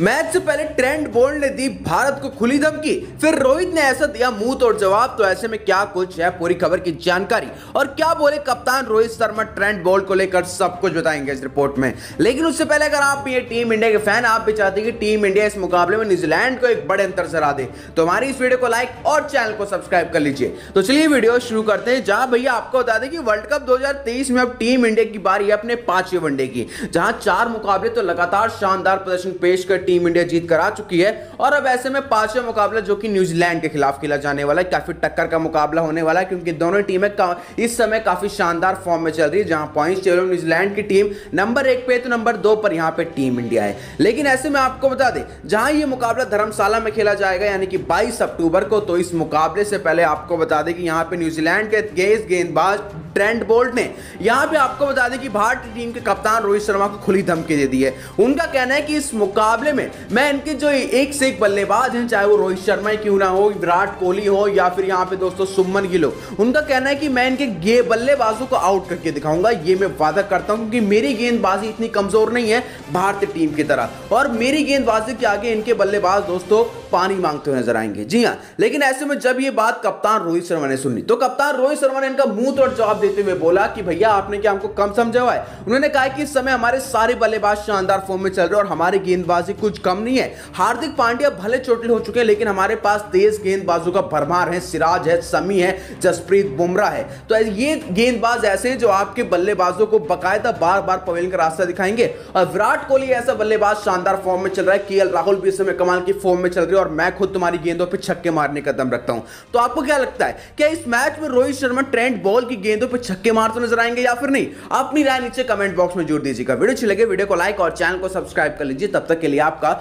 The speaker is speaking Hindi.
मैच से पहले ट्रेंड बोल्ट ने दी भारत को खुली धमकी। फिर रोहित ने ऐसा दिया मुँह तोड़ जवाब तो ऐसे में क्या कुछ है पूरी खबर की जानकारी? और क्या बोले कप्तान रोहित शर्मा ट्रेंड बोल्ट को लेकर? सब कुछ बताएँगे इस रिपोर्ट में। लेकिन उससे पहले अगर आप ये टीम इंडिया के फ़ैन आप भी चाहते कि टीम इंडिया इस मुकाबले में न्यूजीलैंड को एक बड़े अंतर से हरा दे तो हमारी इस वीडियो को लाइक और चैनल को सब्सक्राइब कर लीजिए। तो चलिए वीडियो शुरू करते हैं, जहाँ भैया आपको बता दें कि वर्ल्ड कप 2023 में अब टीम इंडिया की बारी है अपने पाँचवें वनडे की, जहाँ चार मुकाबले तो लगातार शानदार प्रदर्शन पेश कर टीम इंडिया जीत कर आ चुकी है। और अब ऐसे में पांचवा मुकाबला जो कि न्यूजीलैंड के खिलाफ खेला जाने वाला है। काफ़ी टक्कर का मुकाबला होने वाला है, क्योंकि दोनों टीमें इस समय काफ़ी शानदार फॉर्म में चल रही है, जहाँ पॉइंट्स टेबल में न्यूजीलैंड की टीम नंबर एक पे तो नंबर दो पर यहाँ पे टीम इंडिया है। लेकिन ऐसे में आपको बता दें, जहाँ ये मुकाबला धर्मशाला में खेला जाएगा, यानी कि 22 अक्टूबर को तो इस मुकाबले से पहले आपको बता दें कि यहाँ पे न्यूजीलैंड के गेंदबाज ट्रेंड बोल्ट ने। यहाँ पे आपको बता दें कि भारतीय टीम के कप्तान रोहित शर्मा को खुली धमकी दे दी है। उनका कहना है कि इस मुकाबले में मैं इनके जो एक से एक बल्लेबाज हैं, चाहे वो रोहित शर्मा ही क्यों ना हो, विराट कोहली हो, या फिर यहाँ पे दोस्तों सुमन गिल हो, उनका कहना है कि मैं इनके गे बल्लेबाजों को आउट करके दिखाऊँगा। ये मैं वादा करता हूँ क्योंकि मेरी गेंदबाजी इतनी कमज़ोर नहीं है भारतीय टीम की तरह। और मेरी गेंदबाजी के आगे इनके बल्लेबाज दोस्तों पानी मांगते हुए नज़र आएँगे। जी हाँ लेकिन ऐसे में जब ये बात कप्तान रोहित शर्मा ने सुनी तो कप्तान रोहित शर्मा ने इनका मुँह तोड़ जवाब देते हुए बोला कि भैया, आपने क्या हमको कम समझा हुआ है? उन्होंने कहा कि इस समय हमारे सारे बल्लेबाज शानदार फॉर्म में चल रहे और हमारी गेंदबाजी कुछ कम नहीं है। हार्दिक पांड्या भले चोटिल हो चुके हैं, लेकिन हमारे पास तेज गेंदबाजों का भरमार है। सिराज है, समी है, जसप्रीत बुमराह है। तो ये गेंदबाज ऐसे हैं जो आपके बल्लेबाजों को बकायदा बार बार पवेलियन का रास्ता दिखाएँगे। और विराट कोहली ऐसा बल्लेबाज शानदार फॉर्म में चल रहा है। के राहुल भी इस समय कमाल की फॉर्म में चल रही है और मैं खुद तुम्हारी गेंदों पर छक्के मारने का दम रखता हूँ। तो आपको क्या लगता है, क्या इस मैच में रोहित शर्मा ट्रेंड बॉल की गेंदों पर छक्के मारते नज़र आएँगे या फिर नहीं? अपनी राय नीचे कमेंट बॉक्स में जोड़ दीजिएगा। वीडियो अच्छी लगे, वीडियो को लाइक और चैनल को सब्सक्राइब कर लीजिए। तब तक के लिए आपका